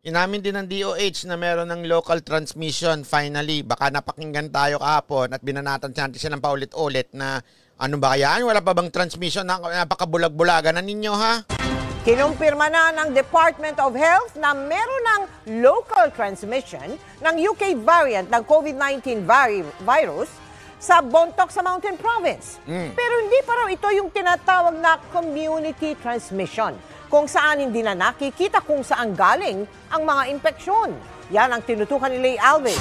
Inamin din ng DOH na meron ng local transmission finally. Baka napakinggan tayo kahapon at binanatan natin siya ng paulit-ulit na ano ba kaya? Wala pa bang transmission? Napakabulag-bulagan na ninyo ha? Kinumpirma na ng Department of Health na meron ng local transmission ng UK variant ng COVID-19 virus sa Bontoc sa Mountain Province. Mm. Pero hindi pa raw ito yung tinatawag na community transmission kung saan hindi na nakikita kung saan galing ang mga impeksyon. Yan ang tinutukan ni Lay Alves.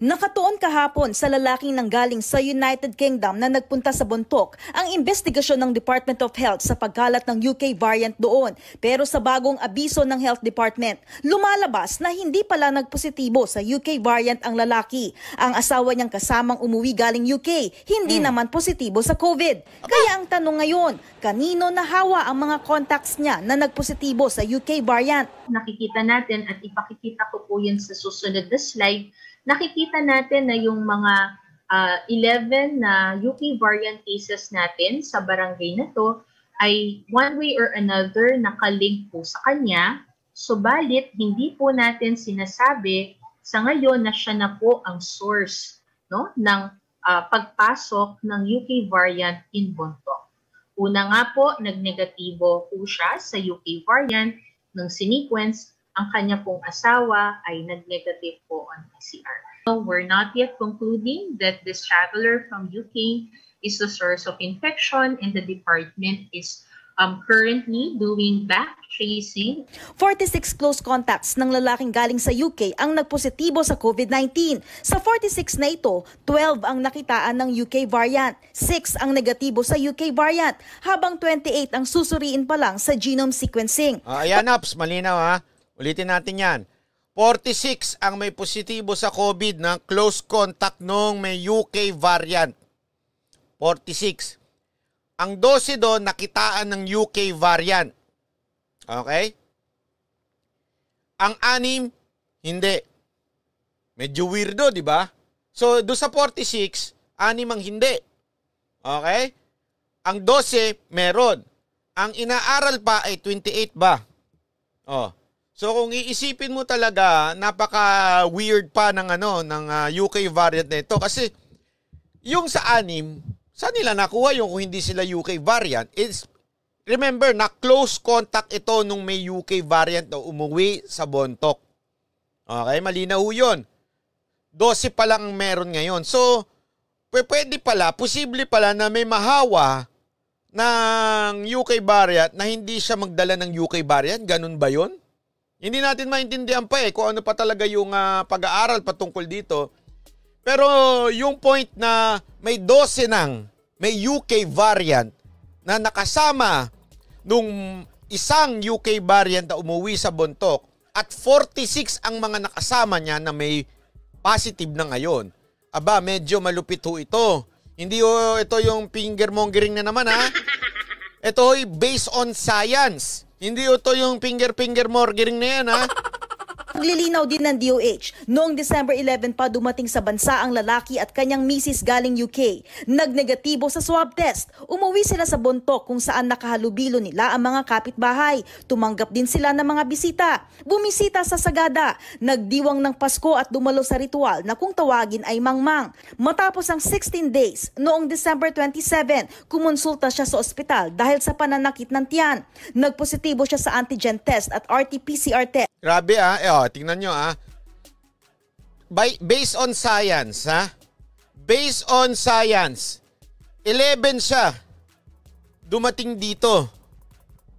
Nakatuon kahapon sa lalaking nanggaling sa United Kingdom na nagpunta sa Bontok ang investigasyon ng Department of Health sa pagkalat ng UK variant doon. Pero sa bagong abiso ng Health Department, lumalabas na hindi pala nagpositibo sa UK variant ang lalaki. Ang asawa niyang kasamang umuwi galing UK, hindi hmm. naman positibo sa COVID. Kaya ang tanong ngayon, kanino nahawa ang mga contacts niya na nagpositibo sa UK variant? Nakikita natin at ipakikita ko po yun sa susunod na slide nakikita natin na yung mga uh, ah, 11 na UK variant cases natin sa barangay na to ay one way or another nakalink po sa kanya. Subalit, hindi po natin sinasabi sa ngayon na siya na po ang source no, ng uh, pagpasok ng UK variant in Bontoc. Una nga po, nagnegatibo po siya sa UK variant ng sinequence ang kanya pong asawa ay nag-negative po on PCR. So we're not yet concluding that this traveler from UK is the source of infection and the department is um, currently doing back tracing. 46 close contacts ng lalaking galing sa UK ang nagpositibo sa COVID-19. Sa 46 na ito, 12 ang nakitaan ng UK variant, 6 ang negatibo sa UK variant, habang 28 ang susuriin pa lang sa genome sequencing. Uh, ayan, Ops, malinaw ha. Ulitin natin yan. 46 ang may positibo sa COVID na close contact nung may UK variant. 46. Ang 12 doon nakitaan ng UK variant. Okay? Ang anim, hindi. Medyo weirdo, di ba? So, do sa 46, anim ang hindi. Okay? Ang 12, meron. Ang inaaral pa ay 28 ba? Oh. So kung iisipin mo talaga, napaka weird pa ng ano ng uh, UK variant na ito kasi yung sa anim, saan nila nakuha yung kung hindi sila UK variant? It's remember na close contact ito nung may UK variant na umuwi sa Bontok. Okay, malinaw 'yun. 12 pa lang ang meron ngayon. So, pwede pala, posible pala na may mahawa ng UK variant na hindi siya magdala ng UK variant. Ganun ba 'yon? Hindi natin maintindihan pa eh kung ano pa talaga yung uh, pag-aaral patungkol dito. Pero yung point na may 12 nang may UK variant na nakasama nung isang UK variant na umuwi sa Bontok at 46 ang mga nakasama niya na may positive na ngayon. Aba, medyo malupit ho ito. Hindi ho ito yung finger mongering na naman ha. Ito ay based on science. Hindi ito yung finger-finger morgering na yan, ha? Paglilinaw din ng DOH, noong December 11 pa dumating sa bansa ang lalaki at kanyang misis galing UK. Nagnegatibo sa swab test. Umuwi sila sa Bontok kung saan nakahalubilo nila ang mga kapitbahay. Tumanggap din sila ng mga bisita. Bumisita sa Sagada. Nagdiwang ng Pasko at dumalo sa ritual na kung tawagin ay mangmang. Matapos ang 16 days, noong December 27, kumonsulta siya sa ospital dahil sa pananakit ng tiyan. Nagpositibo siya sa antigen test at RT-PCR test. Grabe ah. Eh, oh, tingnan nyo ah. By, based on science ha. Based on science. 11 siya. Dumating dito.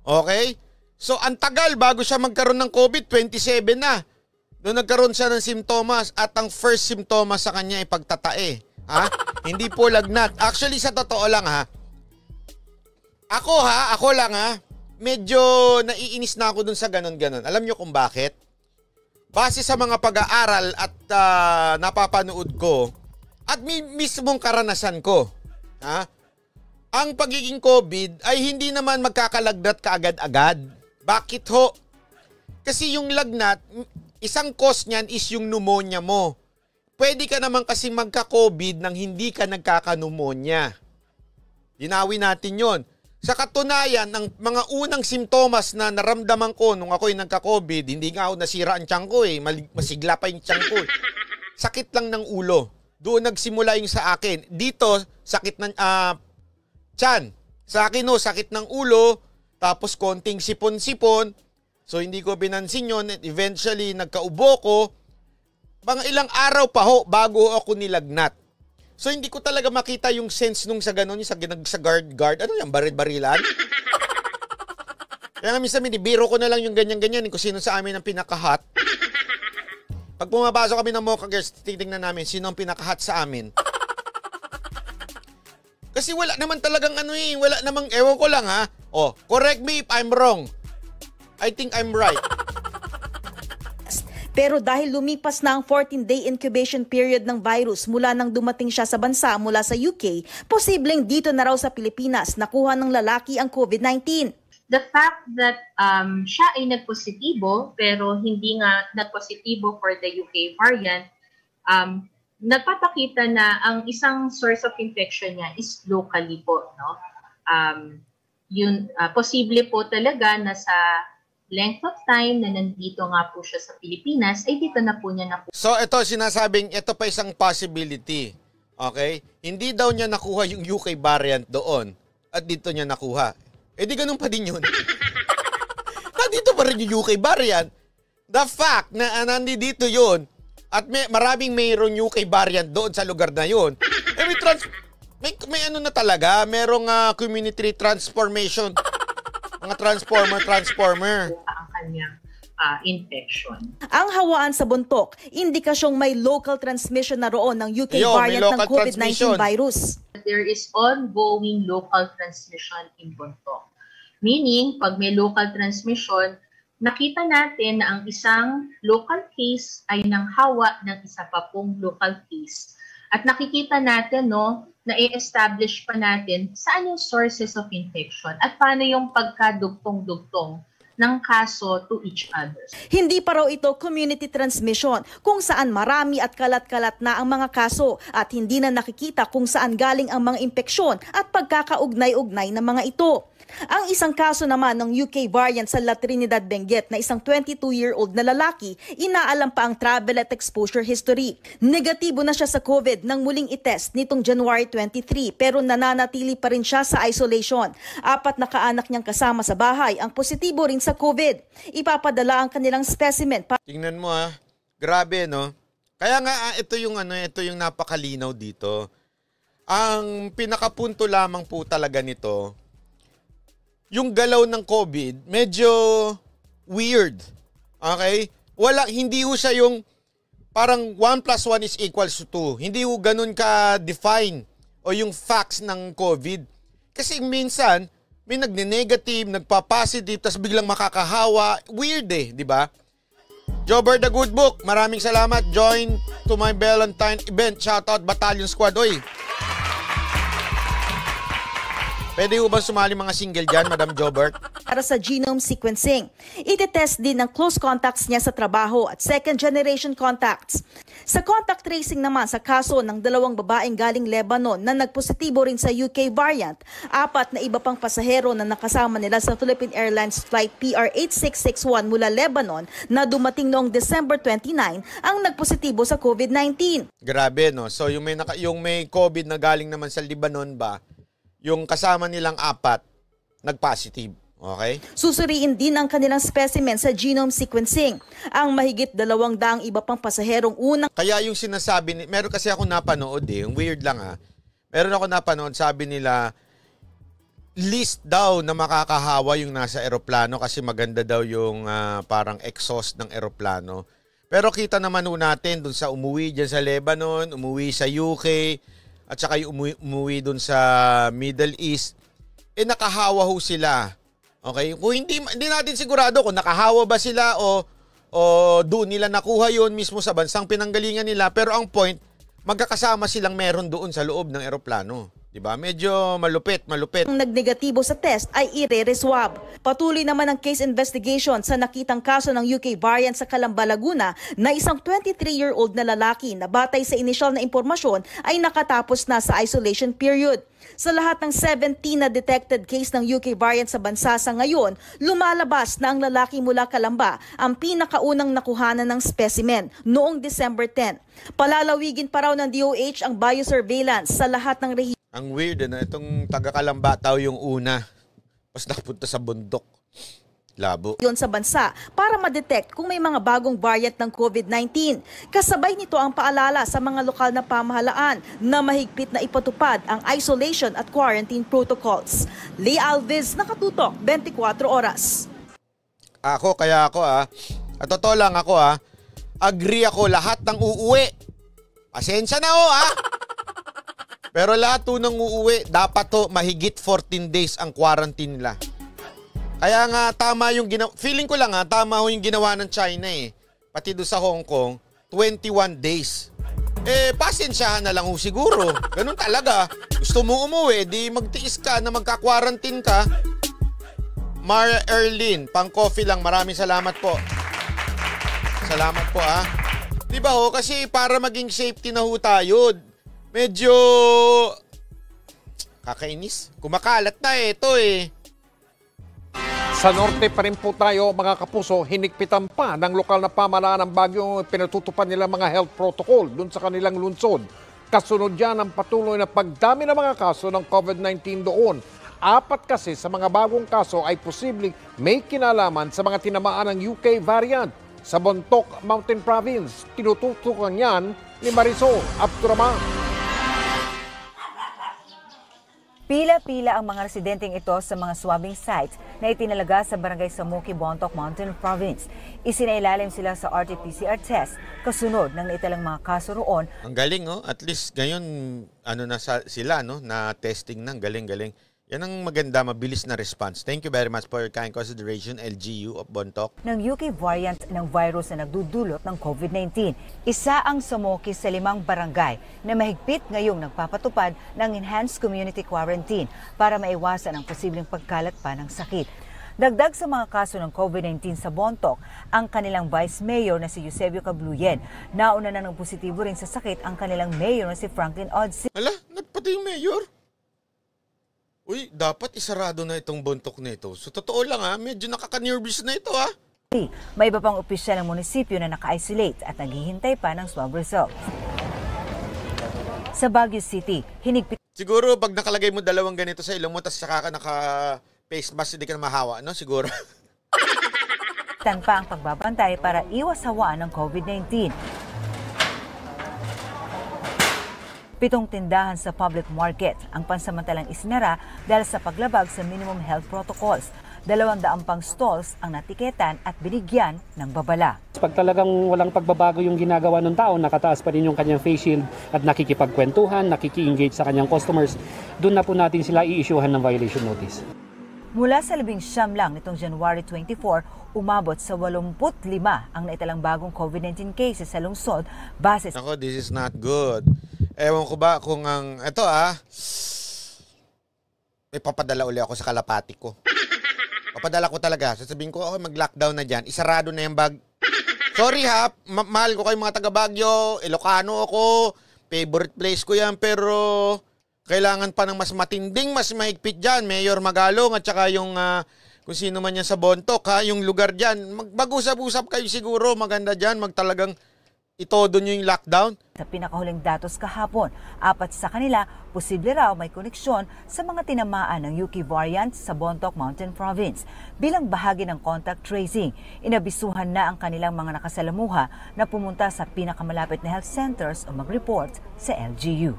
Okay? So ang tagal bago siya magkaroon ng COVID, 27 na. Doon nagkaroon siya ng simptomas at ang first simptomas sa kanya ay pagtatae. Ha? Hindi po lagnat. Actually sa totoo lang ha. Ako ha, ako lang ha medyo naiinis na ako dun sa ganon-ganon. Alam nyo kung bakit? Base sa mga pag-aaral at uh, napapanood ko at mi- mismong karanasan ko, ha? ang pagiging COVID ay hindi naman magkakalagnat kaagad-agad. Bakit ho? Kasi yung lagnat, isang cause niyan is yung pneumonia mo. Pwede ka naman kasi magka-COVID nang hindi ka nagkaka-pneumonia. Dinawin natin yon Sa katunayan, ng mga unang simptomas na naramdaman ko nung ako'y nagka-COVID, hindi nga ako nasira ang tiyan ko eh. Masigla pa yung tiyan ko eh. Sakit lang ng ulo. Doon nagsimula yung sa akin. Dito, sakit ng uh, tiyan. Sa akin no, sakit ng ulo, tapos konting sipon-sipon. So hindi ko binansin yun. Eventually, nagkaubo ko. Mga ilang araw pa ho bago ako nilagnat. So hindi ko talaga makita yung sense nung sa ganun, yung sa, sa guard guard. Ano yung baril-barilan? Kaya nga minsan minibiro ko na lang yung ganyan-ganyan kung sino sa amin ang pinaka-hot. Pag pumapasok kami ng Mocha Girls, titignan namin sino ang pinaka-hot sa amin. Kasi wala naman talagang ano eh, wala namang, ewan ko lang ha. Oh, correct me if I'm wrong. I think I'm right. Pero dahil lumipas na ang 14-day incubation period ng virus mula nang dumating siya sa bansa mula sa UK, posibleng dito na raw sa Pilipinas nakuha ng lalaki ang COVID-19 the fact that um, siya ay nagpositibo pero hindi nga nagpositibo for the UK variant, um, nagpapakita na ang isang source of infection niya is locally po. No? Um, yun, uh, posible po talaga na sa length of time na nandito nga po siya sa Pilipinas, ay dito na po niya na po. So ito sinasabing, ito pa isang possibility. Okay? Hindi daw niya nakuha yung UK variant doon at dito niya nakuha. Eh di ganun pa din yun. Nandito pa rin yung UK variant. The fact na uh, nandito yun at may, maraming mayroong UK variant doon sa lugar na yun, eh may, trans- may, may ano na talaga, merong uh, community transformation mga transformer, transformer. Ang kanyang uh, infection. Ang hawaan sa buntok, indikasyong may local transmission na roon ng UK Yo, variant ng COVID-19 virus. There is ongoing local transmission in buntok. Meaning, pag may local transmission, nakita natin na ang isang local case ay nang hawa ng isa pa pong local case. At nakikita natin no, na i-establish pa natin saan yung sources of infection at paano yung pagkadugtong-dugtong ng kaso to each other. Hindi pa raw ito community transmission kung saan marami at kalat-kalat na ang mga kaso at hindi na nakikita kung saan galing ang mga impeksyon at pagkakaugnay-ugnay ng mga ito. Ang isang kaso naman ng UK variant sa La Trinidad Benguet na isang 22-year-old na lalaki, inaalam pa ang travel at exposure history. Negatibo na siya sa COVID nang muling itest nitong January 23 pero nananatili pa rin siya sa isolation. Apat na kaanak niyang kasama sa bahay ang positibo rin sa COVID. Ipapadala ang kanilang specimen. Pa- Tingnan mo ah, grabe no? Kaya nga ah, ito yung ano, ito yung napakalinaw dito. Ang pinakapunto lamang po talaga nito, yung galaw ng COVID, medyo weird. Okay? Wala, hindi ho siya yung parang 1 plus 1 is equals to 2. Hindi ho ganun ka-define o yung facts ng COVID. Kasi minsan, may nagne-negative, nagpa-positive, tapos biglang makakahawa. Weird eh, di ba? Jobber the Good Book, maraming salamat. Join to my Valentine event. Shoutout Battalion Squad. Oy, Pwede ho ba sumali mga single dyan, Madam Jobert? Para sa genome sequencing. Ite-test din ng close contacts niya sa trabaho at second generation contacts. Sa contact tracing naman sa kaso ng dalawang babaeng galing Lebanon na nagpositibo rin sa UK variant, apat na iba pang pasahero na nakasama nila sa Philippine Airlines Flight PR8661 mula Lebanon na dumating noong December 29 ang nagpositibo sa COVID-19. Grabe no. So yung may naka, yung may COVID na galing naman sa Lebanon ba, yung kasama nilang apat nag-positive. Okay? Susuriin din ang kanilang specimen sa genome sequencing. Ang mahigit dalawang daang iba pang pasaherong unang... Kaya yung sinasabi, ni, meron kasi ako napanood eh, yung weird lang ah. Meron ako napanood, sabi nila, list daw na makakahawa yung nasa eroplano kasi maganda daw yung uh, parang exhaust ng eroplano. Pero kita naman ho natin dun sa umuwi dyan sa Lebanon, umuwi sa UK, at saka yung umuwi, umuwi dun sa Middle East, eh nakahawa ho sila. Okay? Kung hindi, hindi natin sigurado kung nakahawa ba sila o, o doon nila nakuha yon mismo sa bansang pinanggalingan nila. Pero ang point, magkakasama silang meron doon sa loob ng eroplano. 'Di ba? Medyo malupit, malupit. Ang nagnegatibo sa test ay ire-reswab. Patuloy naman ang case investigation sa nakitang kaso ng UK variant sa Calamba, Laguna na isang 23-year-old na lalaki na batay sa initial na impormasyon ay nakatapos na sa isolation period. Sa lahat ng 17 na detected case ng UK variant sa bansa sa ngayon, lumalabas na ang lalaki mula Kalamba ang pinakaunang nakuhanan ng specimen noong December 10. Palalawigin pa raw ng DOH ang biosurveillance sa lahat ng rehiyon Ang weird na itong taga-Kalamba tao yung una. Pas napunta sa bundok. Labo. yon sa bansa para ma-detect kung may mga bagong variant ng COVID-19. Kasabay nito ang paalala sa mga lokal na pamahalaan na mahigpit na ipatupad ang isolation at quarantine protocols. Lee Alves, Nakatutok, 24 Oras. Ako, kaya ako ah. At totoo lang ako ah. Agree ako lahat ng uuwi. Pasensya na oh ah. Pero lahat to ng uuwi, dapat to mahigit 14 days ang quarantine nila. Kaya nga tama yung ginawa, feeling ko lang ha, tama ho yung ginawa ng China eh. Pati doon sa Hong Kong, 21 days. Eh, pasensyahan na lang ho siguro. Ganun talaga. Gusto mo umuwi, di magtiis ka na magka-quarantine ka. Mara Erlin, pang coffee lang. Maraming salamat po. Salamat po ah. Di ba ho, kasi para maging safety na ho tayo, medyo kakainis. Kumakalat na eh, ito eh. Sa norte pa rin po tayo mga kapuso, hinikpitan pa ng lokal na pamalaan ng bagyong pinatutupad nila mga health protocol dun sa kanilang lungsod. Kasunod yan ang patuloy na pagdami ng mga kaso ng COVID-19 doon. Apat kasi sa mga bagong kaso ay posibleng may kinalaman sa mga tinamaan ng UK variant. Sa Bontoc Mountain Province, tinututukan yan ni Marisol Abduraman. Pila-pila ang mga residenteng ito sa mga swabbing sites na itinalaga sa barangay Samuki, Bontoc Mountain Province. Isinailalim sila sa RT-PCR test kasunod ng naitalang mga kaso roon. Ang galing oh, at least ngayon ano na sila no, na testing ng galing-galing. Yan ang maganda, mabilis na response. Thank you very much for your kind consideration, LGU of Bontoc. ng UK variant ng virus na nagdudulot ng COVID-19. Isa ang sumokis sa limang barangay na mahigpit ngayong nagpapatupad ng enhanced community quarantine para maiwasan ang posibleng pagkalat pa ng sakit. Dagdag sa mga kaso ng COVID-19 sa Bontoc, ang kanilang vice mayor na si Eusebio Cabluyen. Nauna na ng positibo rin sa sakit ang kanilang mayor na si Franklin Odsi. Ala, nagpati yung mayor. Uy, dapat isarado na itong Bontoc na ito. So totoo lang ha, medyo nakaka-nervous na ito ha. May iba pang opisyal ng munisipyo na naka-isolate at naghihintay pa ng swab result. Sa Baguio City, hinigpit Siguro pag nakalagay mo dalawang ganito sa ilong mo, tapos saka ka naka face mask, hindi ka na mahawa, no? Siguro. Tan pa ang pagbabantay para iwas hawaan ng COVID-19. Pitong tindahan sa public market ang pansamantalang isinara dahil sa paglabag sa minimum health protocols. Dalawang daang pang stalls ang natiketan at binigyan ng babala. Pag talagang walang pagbabago yung ginagawa ng tao, nakataas pa rin yung kanyang face shield at nakikipagkwentuhan, nakiki-engage sa kanyang customers, doon na po natin sila i-issuehan ng violation notice. Mula sa labing siyam lang nitong January 24, umabot sa 85 ang naitalang bagong COVID-19 cases sa lungsod base Ako, this is not good. Ewan ko ba kung ang... Ito ah. May papadala uli ako sa kalapati ko. Papadala ko talaga. Sasabihin ko, okay, mag-lockdown na dyan. Isarado na yung bag. Sorry ha, ma- mahal ko kayo mga taga Baguio. Ilocano ako. Favorite place ko yan. Pero kailangan pa ng mas matinding, mas mahigpit dyan. Mayor Magalong at saka yung ah, kung sino man yan sa Bontoc ha, yung lugar dyan. Mag- mag-usap-usap kayo siguro. Maganda dyan. Magtalagang itodo nyo yung lockdown. Sa pinakahuling datos kahapon, apat sa kanila posible raw may koneksyon sa mga tinamaan ng UK variant sa Bontoc Mountain Province. Bilang bahagi ng contact tracing, inabisuhan na ang kanilang mga nakasalamuha na pumunta sa pinakamalapit na health centers o mag-report sa LGU.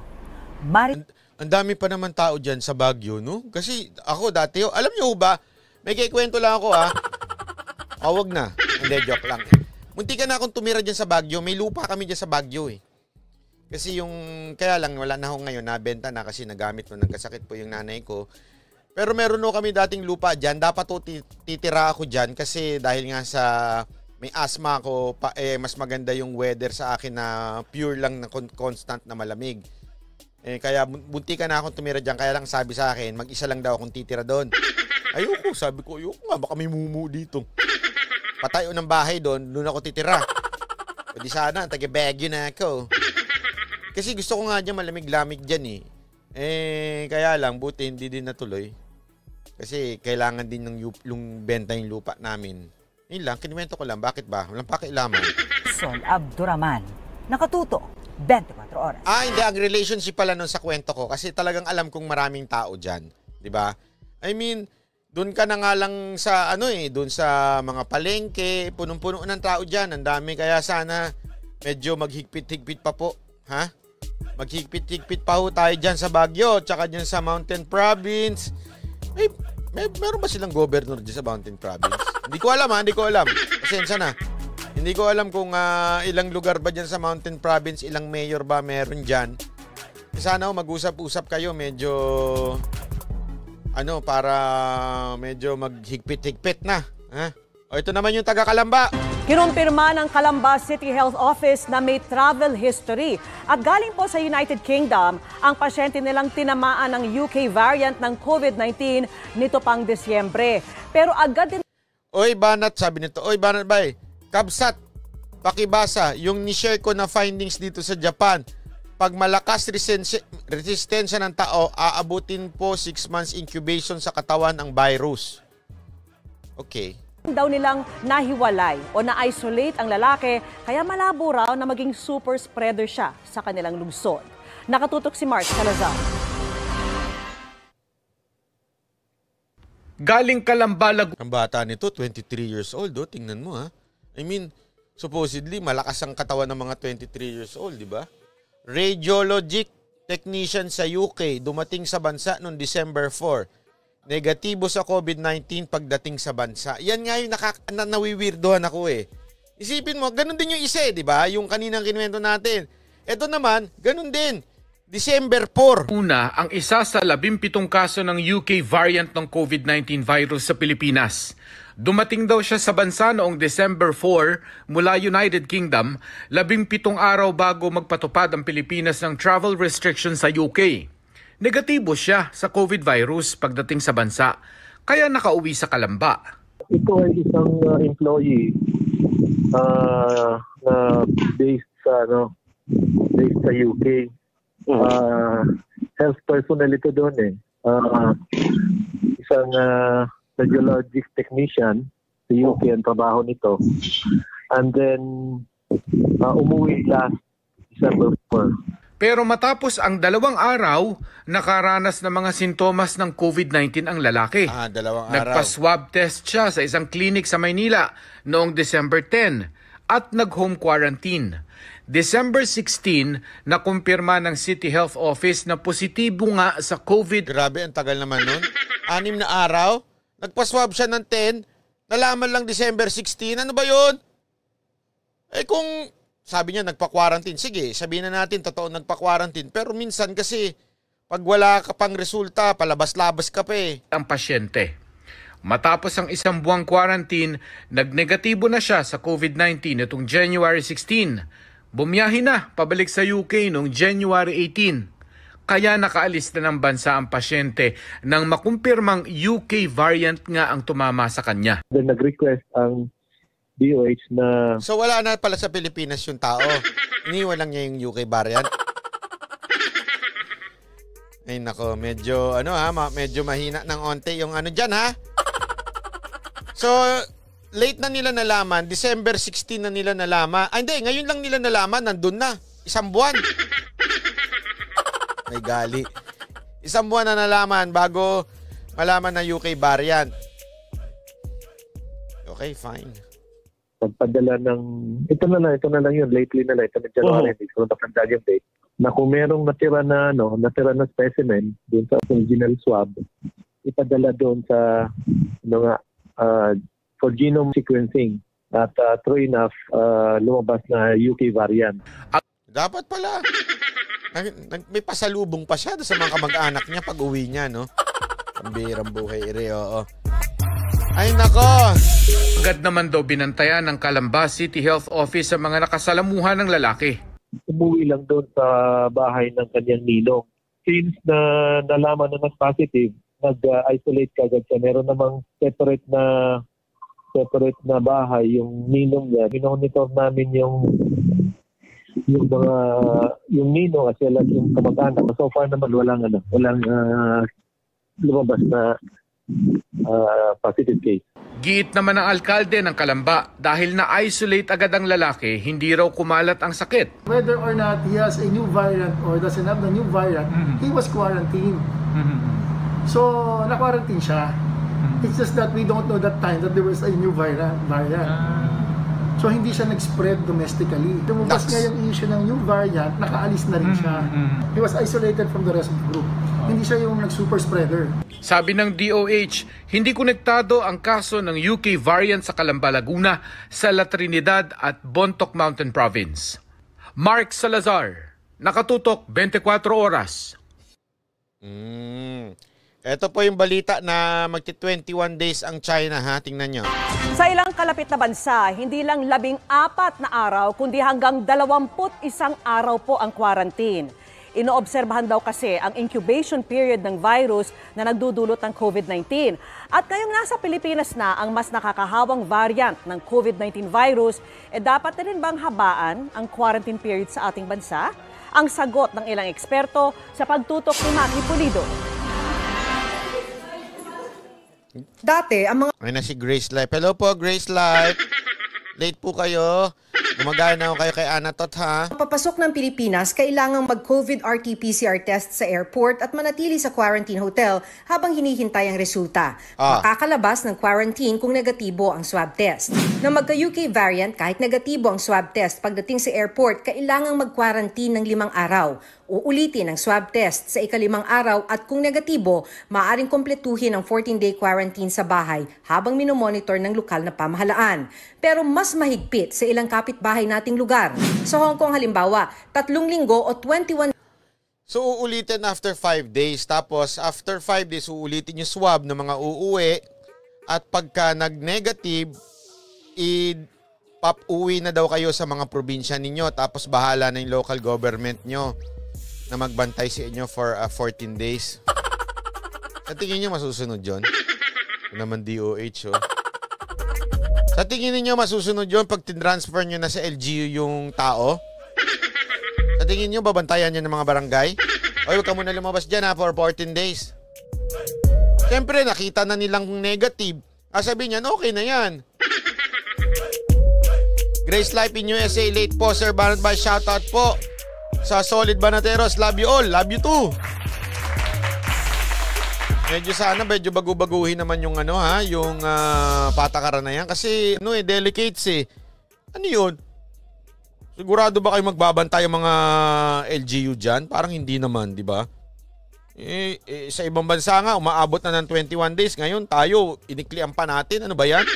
Mari Ang dami pa naman tao dyan sa Baguio, no? Kasi ako dati, oh, alam nyo ba, may kikwento lang ako. Ah, wag na. Hindi, joke lang. Munti ka na akong tumira dyan sa Baguio. May lupa kami dyan sa Baguio eh. Kasi yung, kaya lang, wala na ako ngayon, nabenta na kasi nagamit mo, nagkasakit po yung nanay ko. Pero meron no kami dating lupa dyan. Dapat ti- titira ako dyan kasi dahil nga sa may asthma ako, pa, eh, mas maganda yung weather sa akin na pure lang na con- constant na malamig. Eh, kaya bun- bunti ka na akong tumira dyan. Kaya lang sabi sa akin, mag-isa lang daw akong titira doon. Ayoko, sabi ko, ayoko nga, baka may mumu dito. Patayo ng bahay doon, doon ako titira. Pwede sana, taga-Baguio na ako. Kasi gusto ko nga dyan malamig-lamig dyan eh. Eh, kaya lang, buti hindi din natuloy. Kasi kailangan din ng yup, yung benta yung lupa namin. Yun lang, kinuwento ko lang. Bakit ba? Walang pakialaman. Sol Abduraman. Nakatuto, 24 oras. Ah, hindi. Ang relationship pala nun sa kwento ko. Kasi talagang alam kong maraming tao dyan. 'Di ba? I mean, doon ka na nga lang sa ano eh, doon sa mga palengke, punong-puno ng tao dyan. Ang dami. Kaya sana medyo maghigpit-higpit pa po. Ha? Maghigpit-higpit pa ho tayo dyan sa Baguio. Tsaka dyan sa Mountain Province. May, may, meron ba silang governor dyan sa Mountain Province? hindi ko alam ha, hindi ko alam. Pasensya na. Hindi ko alam kung ah, ilang lugar ba dyan sa Mountain Province, ilang mayor ba meron dyan. Sana ho, mag-usap-usap kayo, medyo ano, para medyo maghigpit-higpit na. Ha? O ito naman yung taga-Kalamba. Kinumpirma ng Calamba City Health Office na may travel history at galing po sa United Kingdom ang pasyente nilang tinamaan ng UK variant ng COVID-19 nito pang Disyembre. Pero agad din Oy, Banat, sabi nito. Oy, Banat, bay. Kabsat, pakibasa, yung ni-share ko na findings dito sa Japan. Pag malakas resistensya ng tao, aabutin po 6 months incubation sa katawan ang virus. Okay. daw nilang nahiwalay o na-isolate ang lalaki kaya malabo raw na maging super spreader siya sa kanilang lungsod. Nakatutok si Mark Salazar. Galing Kalambalag Ang bata nito, 23 years old, oh. tingnan mo ha. I mean, supposedly, malakas ang katawan ng mga 23 years old, di ba? Radiologic technician sa UK dumating sa bansa noong December 4. Negatibo sa COVID-19 pagdating sa bansa. Yan nga yung nakak- na nawiwirdohan ako eh. Isipin mo, ganun din yung isa eh, di ba? Yung kaninang kinuwento natin. Ito naman, ganun din. December 4. Una, ang isa sa labimpitong kaso ng UK variant ng COVID-19 virus sa Pilipinas. Dumating daw siya sa bansa noong December 4 mula United Kingdom, labimpitong araw bago magpatupad ang Pilipinas ng travel restrictions sa UK. Negatibo siya sa COVID virus pagdating sa bansa, kaya nakauwi sa Kalamba. ito ay isang uh, employee uh, na based sa ano based sa UK. Uh, health personnel ito doon eh. Uh, isang uh, radiologic technician sa UK ang trabaho nito. And then uh, umuwi last December 4. Pero matapos ang dalawang araw, nakaranas ng mga sintomas ng COVID-19 ang lalaki. Ah, dalawang araw. Nagpa-swab test siya sa isang clinic sa Maynila noong December 10 at nag-home quarantine. December 16, nakumpirma ng City Health Office na positibo nga sa COVID. Grabe, ang tagal naman nun. Anim na araw. Nagpa-swab siya ng 10. Nalaman lang December 16. Ano ba yun? Eh kung sabi niya nagpa-quarantine, sige, sabihin na natin totoo nagpa-quarantine. Pero minsan kasi pag wala ka pang resulta, palabas-labas ka pa eh. ang pasyente. Matapos ang isang buwang quarantine, nagnegatibo na siya sa COVID-19 itong January 16. Bumiyahe na pabalik sa UK noong January 18. Kaya nakaalis na ng bansa ang pasyente nang makumpirmang UK variant nga ang tumama sa kanya. Then nag-request ang DOH na So wala na pala sa Pilipinas yung tao. Iniwan lang niya yung UK variant. Ay nako, medyo ano ha, medyo mahina ng onte yung ano diyan ha. So late na nila nalaman, December 16 na nila nalaman. Ay hindi, ngayon lang nila nalaman, nandun na. Isang buwan. May gali. Isang buwan na nalaman bago malaman na UK variant. Okay, fine. pagpadala ng, ito na lang, ito na lang yun, lately na lang, ito na January, hindi ko napagdala yung date, na kung merong natira na, ano, natira na specimen dun sa original swab, ipadala doon sa, ano nga, uh, for genome sequencing. At uh, true enough, uh, lumabas na UK variant. Dapat pala. Nag- may pasalubong pa siya sa mga kamag-anak niya pag uwi niya, no? Pambirang buhay, ire, oo. Ay, nako! Agad naman daw binantayan ng Calamba City Health Office sa mga nakasalamuhan ng lalaki. Umuwi lang doon sa bahay ng kanyang ninong since na nalaman na nag-positive, nag-isolate kagad siya. Meron namang separate na separate na bahay, yung ninong niya. Minonitor namin yung yung mga yung ninong as well as yung kamag-anak. So far naman walang ano, walang ah, lumabas na ah, positive case. Giit naman ng alkalde ng Kalamba dahil na-isolate agad ang lalaki, hindi raw kumalat ang sakit. whether or not he has a new variant or doesn't have the new variant, he was quarantined. So, na-quarantine siya. It's just that we don't know that time that there was a new variant. variant. So, hindi siya nag-spread domestically. Lumabas nga yung issue ng new variant, nakaalis na rin siya. He was isolated from the rest of the group. Hindi siya yung nag-super spreader. Sabi ng DOH, hindi konektado ang kaso ng UK variant sa Calamba, Laguna sa La Trinidad at Bontoc Mountain Province. Mark Salazar, nakatutok 24 oras. Mm. Ito po yung balita na magti-21 days ang China ha. Tingnan nyo. Sa ilang kalapit na bansa, hindi lang labing apat na araw, kundi hanggang dalawamput isang araw po ang quarantine. Inoobserbahan daw kasi ang incubation period ng virus na nagdudulot ng COVID-19. At ngayong nasa Pilipinas na ang mas nakakahawang variant ng COVID-19 virus, eh dapat na rin bang habaan ang quarantine period sa ating bansa? Ang sagot ng ilang eksperto sa pagtutok ni Maki Pulido. Dati, ang mga Ayun na si Grace Life. Hello po, Grace Life. Late po kayo. Gumagaya na ako kayo kay Anatot ha. papasok ng Pilipinas, kailangang mag-COVID RT-PCR test sa airport at manatili sa quarantine hotel habang hinihintay ang resulta. Ah. Makakalabas ng quarantine kung negatibo ang swab test. Na magka-UK variant, kahit negatibo ang swab test pagdating sa airport, kailangang mag-quarantine ng limang araw. Uulitin ang swab test sa ikalimang araw at kung negatibo, maaaring kompletuhin ang 14-day quarantine sa bahay habang minomonitor ng lokal na pamahalaan. Pero mas mahigpit sa ilang kapitbahay nating lugar. Sa Hong Kong halimbawa, tatlong linggo o 21 So uulitin after 5 days. Tapos after 5 days, uulitin yung swab ng mga uuwi. At pagka nag-negative, i pap uwi na daw kayo sa mga probinsya ninyo. Tapos bahala na yung local government nyo na magbantay sa inyo for uh, 14 days. Sa tingin nyo masusunod yon? Ito naman DOH, oh. Sa tingin niyo masusunod yon pag tinransfer nyo na sa LGU yung tao? Sa tingin nyo, babantayan nyo ng mga barangay? Oy, huwag ka muna lumabas dyan ha for 14 days. Siyempre, nakita na nilang negative. Ah, sabi niyan, okay na yan. Grace Life in USA, late po, Sir Banat by shoutout po. Sa Solid Banateros, love you all, love you too. Medyo sana, medyo bagu-baguhin naman yung ano ha, yung ah, patakaran na yan. Kasi ano eh, delicates eh. Ano yun? Sigurado ba kayo magbabantay ang mga LGU dyan? Parang hindi naman, di ba? Eh, eh, sa ibang bansa nga, umaabot na ng 21 days. Ngayon, tayo, iniklian pa natin. Ano ba yan?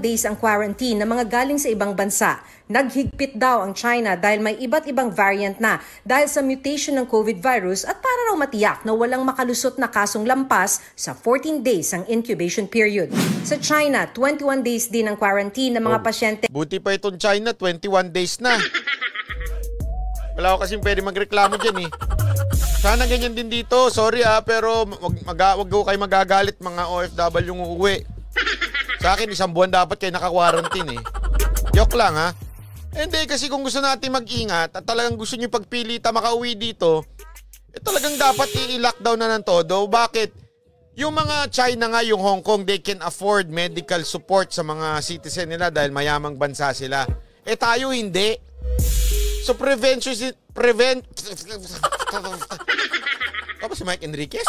days ang quarantine ng mga galing sa ibang bansa. Naghigpit daw ang China dahil may iba't ibang variant na dahil sa mutation ng COVID virus at para raw matiyak na walang makalusot na kasong lampas sa 14 days ang incubation period. Sa China, 21 days din ang quarantine ng mga Oh. pasyente Buti pa itong China, 21 days na. Wala ako kasing pwede magreklamo dyan eh. Sana ganyan din dito. Sorry ah, pero wag, mag, wag ko kayo magagalit mga OFW yung uuwi. Sa akin, isang buwan dapat kayo naka-quarantine eh. Joke lang ha. Hindi, kasi kung gusto natin mag-ingat at talagang gusto nyo pagpilita makauwi dito, eh talagang dapat i-lockdown na ng todo. Bakit? Yung mga China nga, yung Hong Kong, they can afford medical support sa mga citizen nila dahil mayamang bansa sila. Eh tayo hindi. So prevention is prevent Ano si Mike Enriquez?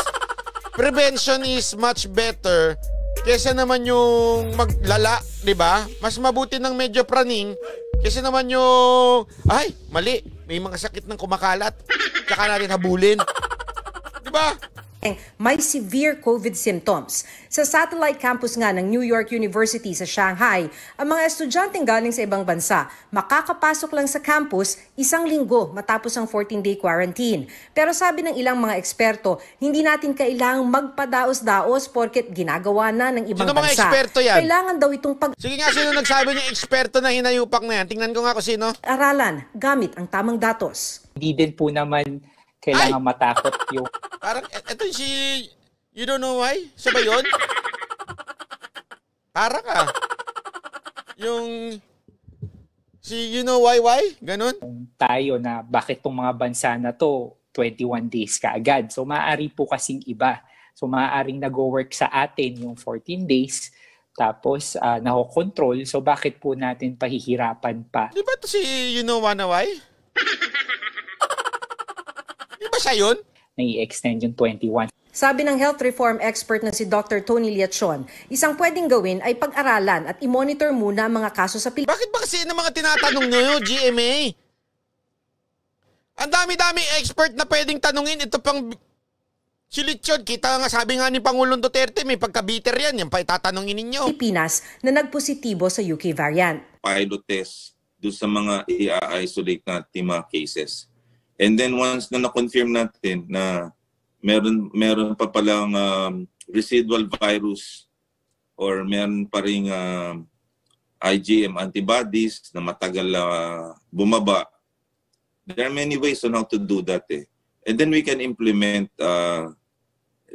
Prevention is much better kesa naman yung maglala, 'di ba? Mas mabuti ng medyo praning kesa naman yung ay, mali, may mga sakit ng kumakalat. Tsaka natin habulin. 'Di ba? May severe COVID symptoms. Sa satellite campus nga ng New York University sa Shanghai, ang mga estudyanteng galing sa ibang bansa makakapasok lang sa campus isang linggo matapos ang 14-day quarantine. Pero sabi ng ilang mga eksperto, hindi natin kailangang magpadaos-daos porket ginagawa na ng ibang Sino mga bansa. eksperto yan? Kailangan daw itong Sige nga, sino nagsabi niya eksperto na hinayupak na yan? Tingnan ko nga kung sino. pag-aralan gamit ang tamang datos. hindi din po naman kailangan matakot yung Parang, e- eto si, you don't know why? Siya ba yun? Para ka. Yung, si you know why, why? Ganon? tayo na bakit tong mga bansa na to 21 days kaagad. So maaari po kasing iba. So maaaring nag-work sa atin yung 14 days tapos uh, nako-control. So bakit po natin pahihirapan pa? Di ba to si you know wanna why? Di ba siya yun? Nai-extend yung 21 Sabi ng health reform expert na si Dr. Tony Liachon, isang pwedeng gawin ay pag-aralan at i-monitor muna ang mga kaso sa Pilipinas. Bakit ba kasi ng mga tinatanong nyo, GMA? Ang dami-dami expert na pwedeng tanungin. Ito pang si Lichon. Kita nga, sabi nga ni Pangulong Duterte, may pagka-bitter yan. Yan pa itatanungin ninyo. Pilipinas na nagpositibo sa UK variant. pilot test do sa mga i-isolate natin mga cases. And then once na na-confirm natin na meron meron pa palang um, residual virus or meron pa ring um, IgM antibodies na matagal uh, bumaba, there are many ways on how to do that eh. And then we can implement uh,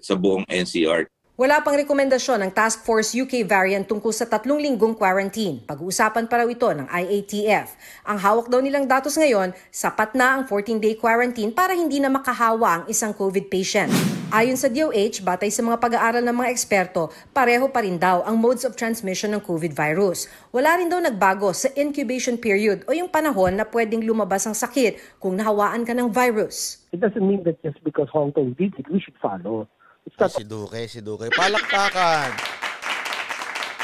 sa buong NCR. Wala pang rekomendasyon ng Task Force UK variant tungkol sa tatlong linggong quarantine. Pag-uusapan pa raw ito ng IATF. Ang hawak daw nilang datos ngayon, sapat na ang 14-day quarantine para hindi na makahawa ang isang COVID patient. Ayon sa DOH, batay sa mga pag-aaral ng mga eksperto, pareho pa rin daw ang modes of transmission ng COVID virus. Wala rin daw nagbago sa incubation period o yung panahon na pwedeng lumabas ang sakit kung nahawaan ka ng virus. It doesn't mean that just because Hong Kong did it, we should follow. Ay, si Duque, si Duque. Palakpakan.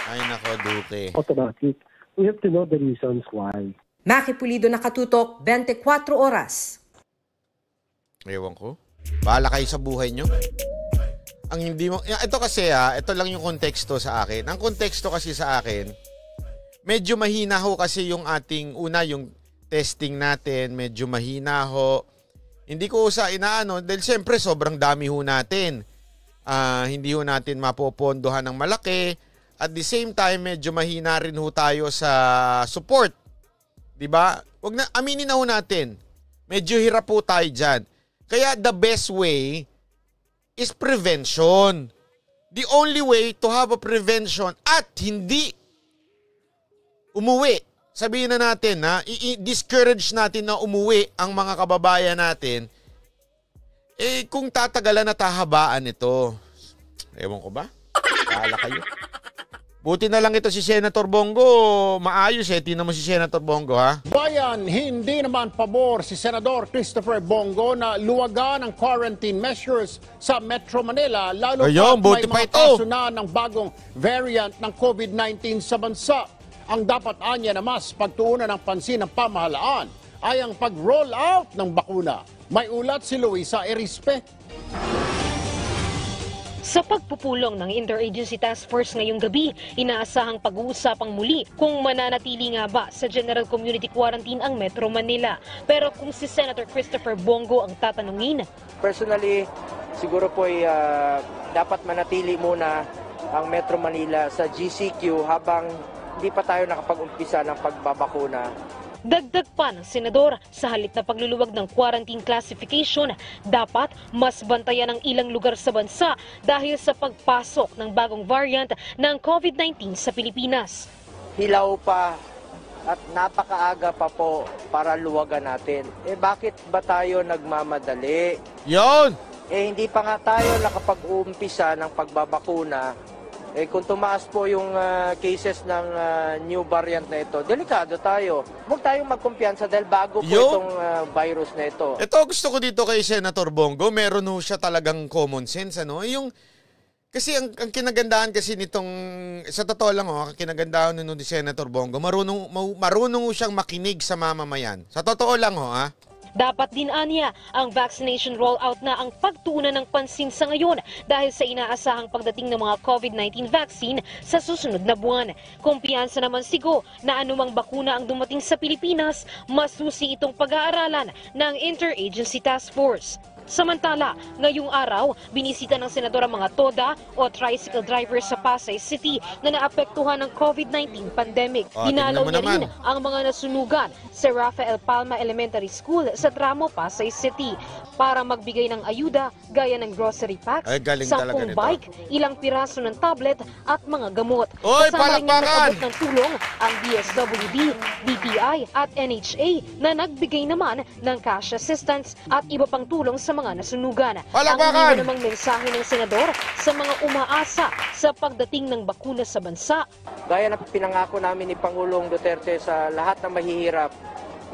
Ay nako, Duque. automatic. We have to know the reasons why. Maki Pulido nakatutok 24 oras. Ewan ko. Bahala kayo sa buhay nyo. Ang hindi mo... Ya, Ito kasi ha, ito lang yung konteksto sa akin. Ang konteksto kasi sa akin, medyo mahina ho kasi yung ating, una yung testing natin, medyo mahina ho. Hindi ko sa inaano, dahil siyempre sobrang dami ho natin. Ah, hindi ho natin mapopondohan ng malaki. At the same time, medyo mahina rin ho tayo sa support. 'Di ba? Wag na aminin na ho natin. Medyo hirap po tayo diyan. Kaya the best way is prevention. The only way to have a prevention at hindi umuwi. Sabihin na natin na i-discourage natin na umuwi ang mga kababayan natin. Eh kung tatagalan na tahabaan ito. Ewan ko ba? Kala kayo. Buti na lang ito si Senator Bongo. Maayos eh. Tingnan mo si Senator Bongo ha. Bayan, hindi naman pabor si Senador Christopher Bongo na luwagan ang quarantine measures sa Metro Manila lalo Ayun, buti may pa mga kaso na ng bagong variant ng COVID-19 sa bansa. Ang dapat anya na mas pagtuunan ng pansin ng pamahalaan ay ang pag-roll out ng bakuna. May ulat si Luisa Erispe. Sa pagpupulong ng Interagency Task Force ngayong gabi, inaasahang pag-uusapang muli kung mananatili nga ba sa General Community Quarantine ang Metro Manila. Pero kung si Senator Christopher Bongo ang tatanungin, Personally, siguro po ay ah, dapat manatili muna ang Metro Manila sa GCQ habang hindi pa tayo nakapag-umpisa ng pagbabakuna. Dagdag pa ng senador, sa halip na pagluluwag ng quarantine classification, dapat mas bantayan ang ilang lugar sa bansa dahil sa pagpasok ng bagong variant ng COVID-19 sa Pilipinas. Hilaw pa at napakaaga pa po para luwagan natin. Eh bakit ba tayo nagmamadali? Yon! Eh hindi pa nga tayo nakapag-umpisa ng pagbabakuna. Eh kung tumaas po yung ah, cases ng ah, new variant na ito, delikado tayo. Huwag tayong magkumpiyansa dahil bago po Yo! itong ah, virus na ito. Ito gusto ko dito kay Senator Bongo, meron ho siya talagang common sense ano. Yung kasi ang, ang kinagandahan kasi nitong sa totoo lang oh, ang kinagandahan nun ni Senator Bongo, marunong ma- marunong siyang makinig sa mamamayan. Sa totoo lang ho, ha. Dapat din anya ang vaccination rollout na ang pagtuunan ng pansin sa ngayon dahil sa inaasahang pagdating ng mga COVID-19 vaccine sa susunod na buwan. Kumpiyansa naman sigo na anumang bakuna ang dumating sa Pilipinas, masusi itong pag-aaralan ng Interagency Task Force. Samantala, ngayong araw, binisita ng senador ang mga toda o tricycle drivers sa Pasay City na naapektuhan ng COVID-19 pandemic. Oh, Dinalaw mo niya rin ang mga nasunugan sa Rafael Palma Elementary School sa Tramo, Pasay City para magbigay ng ayuda gaya ng grocery packs, Ay, galing sampung bike, ilang piraso ng tablet at mga gamot. Oy, Kasama rin nag-abot ng tulong ang DSWD, DTI at NHA na nagbigay naman ng cash assistance at iba pang tulong sa mga nasunugan. Palakpakan! Ang namang mensahe ng senador sa mga umaasa sa pagdating ng bakuna sa bansa Gaya na pinangako namin ni Pangulong Duterte sa lahat ng mahihirap,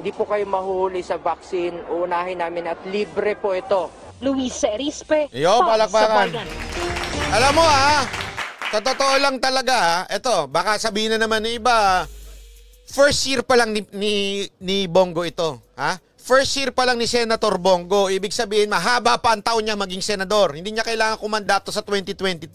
hindi po kayo mahuhuli sa vaccine, uunahin namin at libre po ito. Luisa Erispe, Yo, sa palakpakan. Alam mo ah, sa totoo lang talaga ah, eto, baka sabihin na naman ng iba, first year pa lang ni, ni, ni Bongo ito. Ha? First year pa lang ni Senator Bongo. Ibig sabihin, mahaba pa ang taon niya maging senador. Hindi niya kailangan kumandato sa 2022.